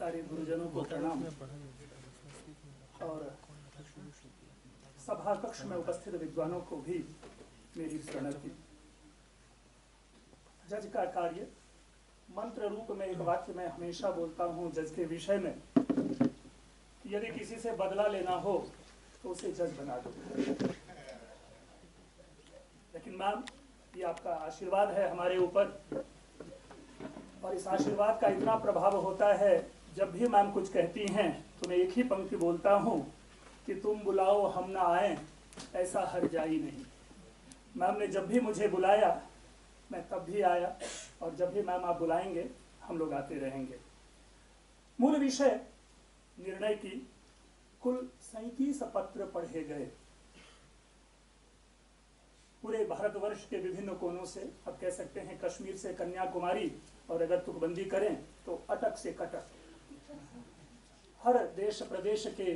सारे गुरुजनों को प्रणाम। और सभा कक्ष में उपस्थित विद्वानों को भी मेरी प्रणति। जज का कार्य, मंत्र रूप में एक वाक्य मैं हमेशा बोलता हूँ जज के विषय में यदि किसी से बदला लेना हो तो उसे जज बना दो। लेकिन मैम, ये आपका आशीर्वाद है हमारे ऊपर, और इस आशीर्वाद का इतना प्रभाव होता है जब भी मैम कुछ कहती हैं तो मैं एक ही पंक्ति बोलता हूँ कि तुम बुलाओ, हम ना आए, ऐसा हर जाई नहीं। मैम ने जब भी मुझे बुलाया, मैं तब भी आया, और जब भी मैम आप बुलाएँगे, हम लोग आते रहेंगे। मूल विषय, निर्णय की, कुल सैतीस पत्र पढ़े गए। पूरे भारतवर्ष के विभिन्न कोनों से, आप कह सकते हैं कश्मीर से कन्याकुमारी, और अगर तुकबंदी करें तो अटक से कटक। हर देश प्रदेश के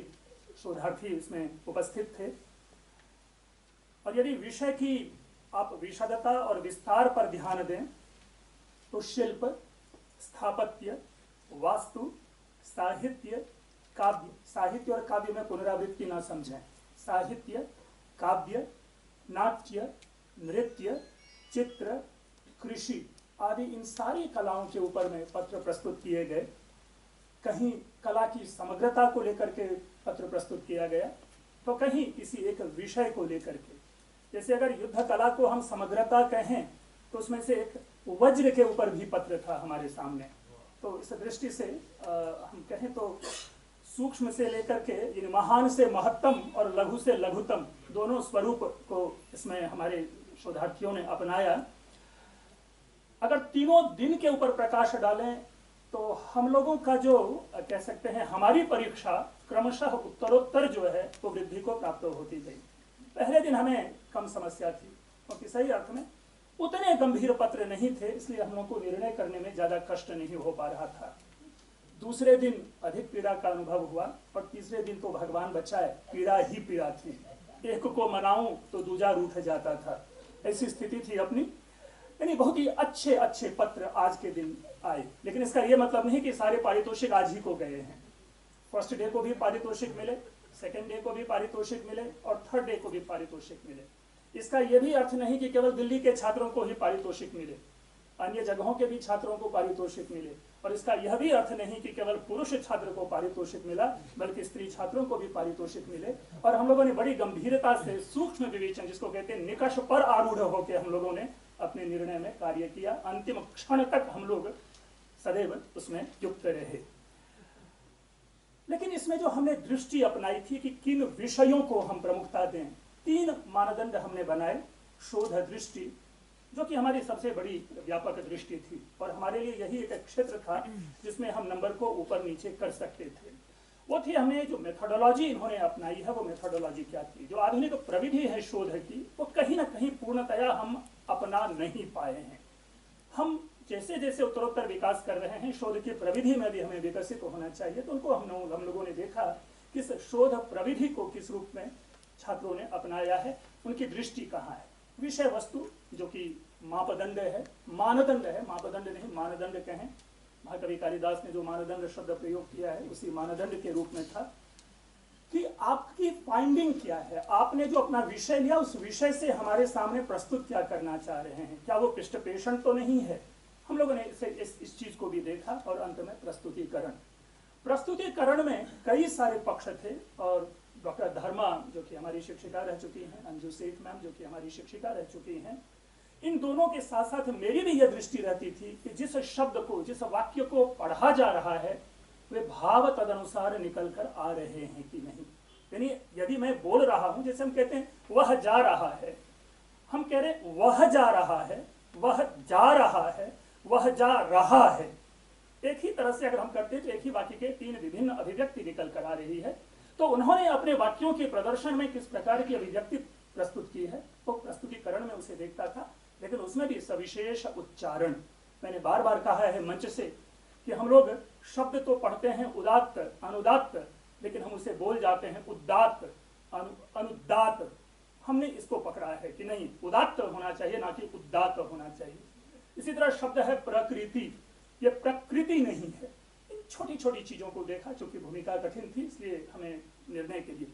शोधार्थी इसमें उपस्थित थे। और यदि विषय की आप विशदता और विस्तार पर ध्यान दें तो शिल्प, स्थापत्य, वास्तु, साहित्य, काव्य, साहित्य और काव्य में पुनरावृत्ति ना समझें। साहित्य, काव्य, नाट्य, नृत्य, चित्र, कृषि आदि इन सारी कलाओं के ऊपर में पत्र प्रस्तुत किए गए। कहीं कला की समग्रता को लेकर के पत्र प्रस्तुत किया गया तो कहीं किसी एक विषय को लेकर के। जैसे अगर युद्ध कला को हम समग्रता कहें तो उसमें से एक वज्र के ऊपर भी पत्र था हमारे सामने। तो इस दृष्टि से आ, हम कहें तो सूक्ष्म से लेकर के इन महान से महत्तम और लघु से लघुतम दोनों स्वरूप को इसमें हमारे शोधार्थियों ने अपनाया। अगर तीनों दिन के ऊपर प्रकाश डालें तो हम लोगों का जो कह सकते हैं, हमारी परीक्षा क्रमशः उत्तरोत्तर जो है, वो वृद्धि को प्राप्त होती गई। पहले दिन हमें कम समस्या थी, क्योंकि तो सही अर्थ में उतने गंभीर पत्र नहीं थे, इसलिए हम लोग को निर्णय करने में ज़्यादा कष्ट नहीं हो पा रहा था। दूसरे दिन अधिक पीड़ा का अनुभव हुआ, और तीसरे दिन तो भगवान बचाए पीड़ा ही पीड़ा थी। एक को मनाऊं तो दूजा रूठ जाता था। ऐसी स्थिति थी अपनी। यानी बहुत ही अच्छे अच्छे पत्र आज के दिन आए। लेकिन इसका यह मतलब नहीं कि सारे पारितोषिक आज ही को गए हैं। फ़र्स्ट डे को भी पारितोषिक मिले सेकेंड डे को भी पारितोषिक मिले और थर्ड डे को भी पारितोषिक मिले। इसका यह भी अर्थ नहीं कि केवल दिल्ली के छात्रों को ही पारितोषिक मिले, अन्य जगहों के भी छात्रों को पारितोषिक मिले। और इसका यह भी अर्थ नहीं कि केवल पुरुष छात्र को पारितोषिक मिला, बल्कि स्त्री छात्रों को भी पारितोषिक मिले। और हम लोगों ने बड़ी गंभीरता से सूक्ष्म विवेचन, जिसको कहते हैं निकष पर आरूढ़ होकर हम लोगों ने अपने निर्णय में कार्य किया। अंतिम क्षण तक हम लोग सदैव उसमें युक्त रहे। लेकिन इसमें जो हमने दृष्टि अपनाई थी कि किन विषयों को हम प्रमुखता दें, तीन मानदंड हमने बनाए। शोध दृष्टि, जो कि हमारी सबसे बड़ी व्यापक दृष्टि थी, और हमारे लिए यही एक क्षेत्र था जिसमें हम नंबर को ऊपर नीचे कर सकते थे। वो थी हमने जो मेथोडोलॉजी इन्होंने अपनाई है, वो मेथोडोलॉजी क्या थी? जो आधुनिक प्रविधि है शोध की, वो कहीं ना कहीं पूर्णतया हम अपना नहीं पाए हैं हम जैसे उत्तरोत्तर विकास कर रहे हैं, शोध की प्रविधि में भी हमें विकसित होना चाहिए तो उनको हम लोग, हम लोगों ने देखा किस शोध प्रविधि को किस रूप में छात्रों ने अपनाया है, उनकी दृष्टि कहाँ है। विषय वस्तु, जो कि मापदंड है, मानदंड है, मापदंड नहीं, मानदंड कहें। महाकवि कालिदास ने जो मानदंड शब्द प्रयोग किया है, उसी मानदंड के रूप में था। कि आपकी फाइंडिंग क्या है? आपने जो अपना विषय लिया, उस विषय से हमारे सामने प्रस्तुत क्या करना चाह रहे हैं? क्या वो पृष्ठ पेशन तो नहीं है? हम लोगों ने इसे इस, चीज़ को भी देखा और अंत में प्रस्तुतिकरण। प्रस्तुतिकरण में कई सारे पक्ष थे और डॉक्टर धर्मा जो कि हमारी शिक्षिका रह चुकी हैं अंजू सेठ मैम जो कि हमारी शिक्षिका रह चुकी हैं इन दोनों के साथ साथ मेरी भी यह दृष्टि रहती थी कि जिस शब्द को जिस वाक्य को पढ़ा जा रहा है वे भाव तदनुसार निकल कर आ रहे हैं कि नहीं। यानी यदि मैं बोल रहा हूँ जैसे हम कहते हैं वह जा रहा है हम कह रहे वह जा रहा है वह जा रहा है वह जा रहा है। एक ही तरह से अगर हम करते तो एक ही वाक्य के तीन विभिन्न अभिव्यक्ति निकल कर आ रही है। तो उन्होंने अपने वाक्यों के प्रदर्शन में किस प्रकार की अभिव्यक्ति प्रस्तुत की है वो प्रस्तुतिकरण में उसे देखता था। लेकिन उसमें भी सविशेष उच्चारण। मैंने बार बार कहा है मंच से कि हम लोग शब्द तो पढ़ते हैं उदात्त अनुदात्त लेकिन हम उसे बोल जाते हैं उदात्त अनु, अनुदात हमने इसको पकड़ा है कि नहीं उदात्त होना चाहिए ना कि उदात्त होना चाहिए। इसी तरह शब्द है प्रकृति। ये प्रकृति नहीं है। इन छोटी छोटी चीज़ों को देखा, चूँकि भूमिका कठिन थी, इसलिए हमें निर्णय के लिए।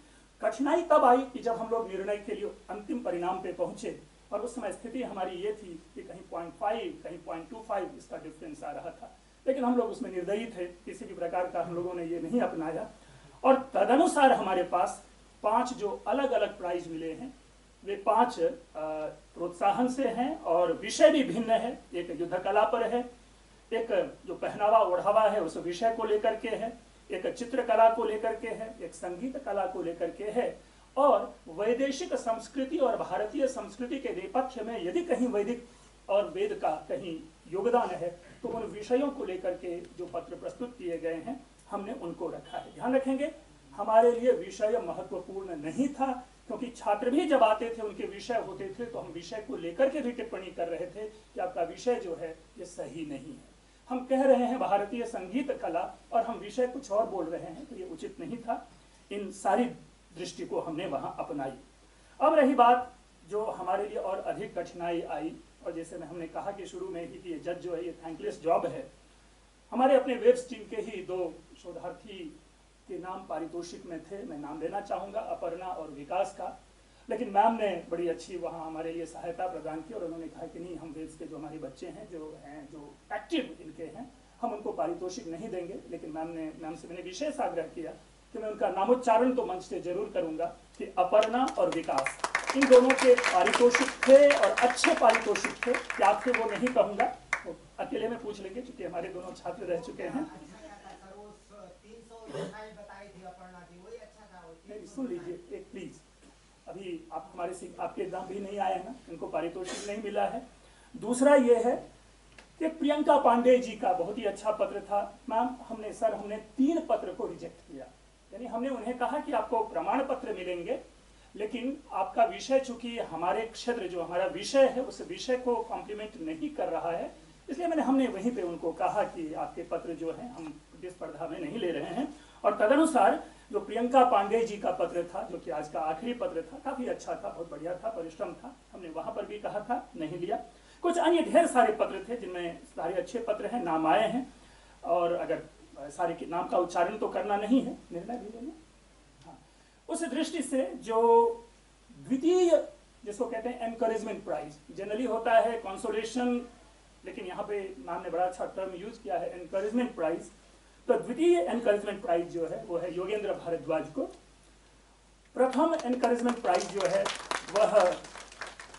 कठिनाई तब आई कि जब हम लोग निर्णय के लिए अंतिम परिणाम पे पहुँचे, और उस समय स्थिति हमारी ये थी कि कहीं पॉइंट फाइव कहीं पॉइंट टू फाइव इसका डिफरेंस आ रहा था। लेकिन हम लोग उसमें निर्दयी थे, किसी भी प्रकार का हम लोगों ने ये नहीं अपनाया। और तदनुसार हमारे पास पाँच जो अलग अलग प्राइज मिले हैं वे पाँच प्रोत्साहन से हैं और विषय भी भिन्न है। एक युद्ध कला पर है, एक जो पहनावा ओढ़ावा है उस विषय को लेकर के है, एक चित्रकला को लेकर के है, एक संगीत कला को लेकर के है। और वैदेशिक संस्कृति और भारतीय संस्कृति के नेपथ्य में यदि कहीं वैदिक और वेद का कहीं योगदान है तो उन विषयों को लेकर के जो पत्र प्रस्तुत किए गए हैं, हमने उनको रखा है। ध्यान रखेंगे, हमारे लिए विषय महत्वपूर्ण नहीं था क्योंकि छात्र भी जब आते थे, उनके विषय होते थे तो हम विषय को लेकर के भी टिप्पणी कर रहे थे कि आपका विषय जो है, ये सही नहीं है। हम कह रहे हैं भारतीय संगीत कला, और हम विषय कुछ और बोल रहे हैं तो ये उचित नहीं था। इन सारी दृष्टि को हमने वहाँ अपनाई। अब रही बात जो हमारे लिए और अधिक कठिनाई आई, और जैसे मैं हमने कहा कि शुरू में ही कि ये जज जो है, ये थैंकलेस जॉब है। हमारे अपने वेब्स स्ट्रीम के ही दो शोधार्थी के नाम पारितोषिक में थे, मैं नाम लेना चाहूँगा, अपर्णा और विकास का। लेकिन मैम ने बड़ी अच्छी वहाँ हमारे लिए सहायता प्रदान की और उन्होंने कहा कि नहीं, हम वेब्स के जो हमारे बच्चे हैं, जो हैं, जो एक्टिव इनके हैं, हम उनको पारितोषिक नहीं देंगे। लेकिन मैम ने, मैम से मैंने विशेष आग्रह किया कि मैं उनका नामोच्चारण तो मंच से ज़रूर करूँगा कि अपर्णा और विकास, इन दोनों के पारितोषिक थे और अच्छे पारितोषिक थे। कि आपसे वो नहीं कहूँगा? अकेले में पूछ लेंगे क्योंकि हमारे दोनों छात्र रह चुके हैं। नहीं सुन लीजिए प्लीज़। अभी आप हमारे आपके एग्ज़ाम भी नहीं आए ना इनको पारितोषिक नहीं मिला है। दूसरा ये है कि प्रियंका पांडे जी का बहुत ही अच्छा पत्र था। मैम हमने सर हमने तीन पत्र को रिजेक्ट किया। यानी हमने उन्हें कहा कि आपको प्रमाण पत्र मिलेंगे लेकिन आपका विषय चूँकि हमारे क्षेत्र जो हमारा विषय है उस विषय को कॉम्प्लीमेंट नहीं कर रहा है इसलिए मैंने हमने वहीं पे उनको कहा कि आपके पत्र जो है, हम प्रतिस्पर्धा में नहीं ले रहे हैं। और तदनुसार जो प्रियंका पांडे जी का पत्र था, जो कि आज का आखिरी पत्र था, काफ़ी अच्छा था, बहुत बढ़िया था, परिश्रम था, हमने वहाँ पर भी कहा था, नहीं लिया। कुछ अन्य ढेर सारे पत्र थे जिनमें सारे अच्छे पत्र हैं, नाम आए हैं। और अगर सारे के नाम का उच्चारण तो करना नहीं है, निर्णय भी लेना हाँ। उस दृष्टि से जो द्वितीय जिसको कहते हैं एनकरेजमेंट प्राइज जनरली होता है कॉन्सोलेशन लेकिन यहाँ पे मैम ने बड़ा अच्छा टर्म यूज़ किया है एनकरेजमेंट प्राइज तो द्वितीय एनकरेजमेंट प्राइज जो है, वो है योगेंद्र भारद्वाज को. प्रथम एनकरेजमेंट प्राइज जो है, वह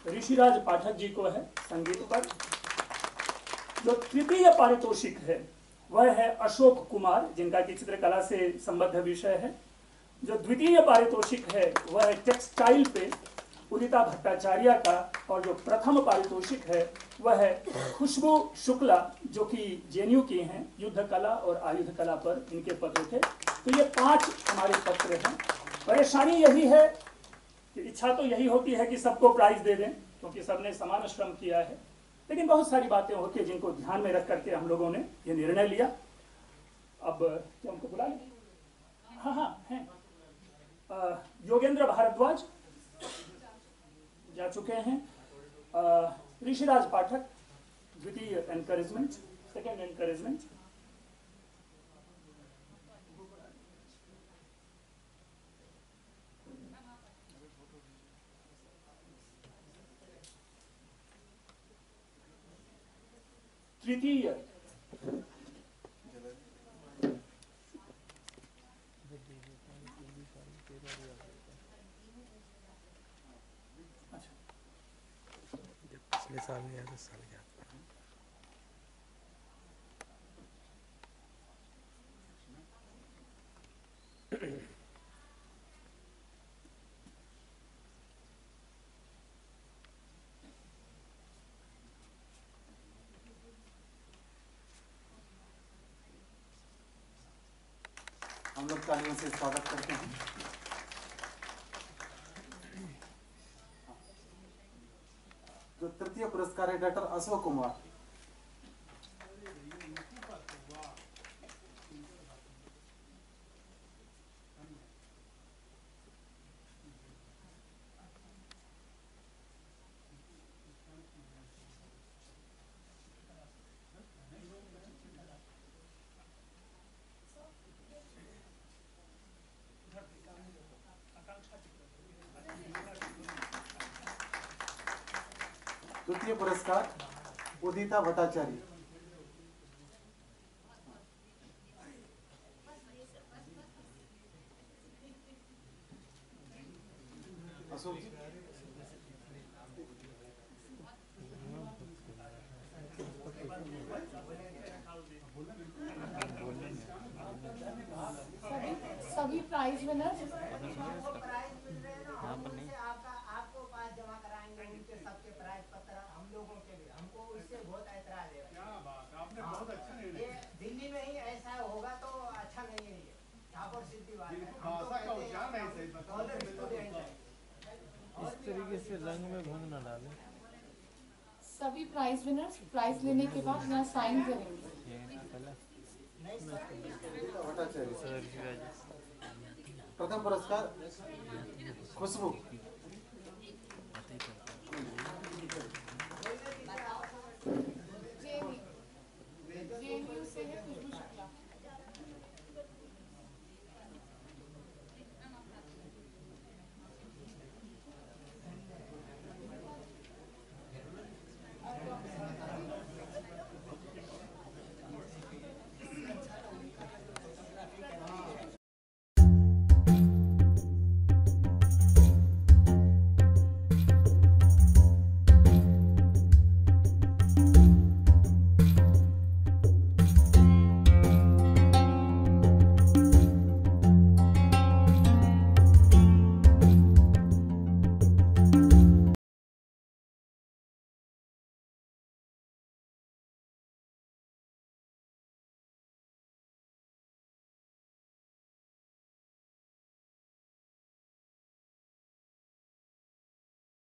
ऋषिराज पाठक जी को है, संगीत पर. जो तृतीय पारितोषिक है, वह है अशोक कुमार, जिनका की चित्रकला से संबद्ध विषय है. जो द्वितीय पारितोषिक है, वह है टेक्सटाइल पे. उदिता भट्टाचार्य का और जो प्रथम पारितोषिक है, वह है खुशबू शुक्ला, जो कि जेएनयू की हैं युद्ध कला और आयुध कला पर इनके पत्र थे। तो ये पाँच हमारे पत्र हैं। परेशानी यही है कि इच्छा तो यही होती है कि सबको प्राइज दे दें, क्योंकि सबने समान श्रम किया है। लेकिन बहुत सारी बातें होती है जिनको ध्यान में रख करके हम लोगों ने ये निर्णय लिया। अब क्या उनको बुला लें? हाँ हाँ हैं। योगेंद्र भारद्वाज जा चुके हैं। ऋषिराज पाठक द्वितीय एनकरेजमेंट सेकेंड एनकरेजमेंट तृतीय साल गया दस साल गया। हम लोग तालियों से स्वागत करते हैं। जो तृतीय पुरस्कार है डॉक्टर अशोक कुमार। द्वितीय पुरस्कार उदिता भट्टाचार्य। सभी प्राइज विनर्स में सभी प्राइज विनर्स प्राइज लेने के बाद यहाँ साइन करेंगे। प्रथम पुरस्कार खुशबू।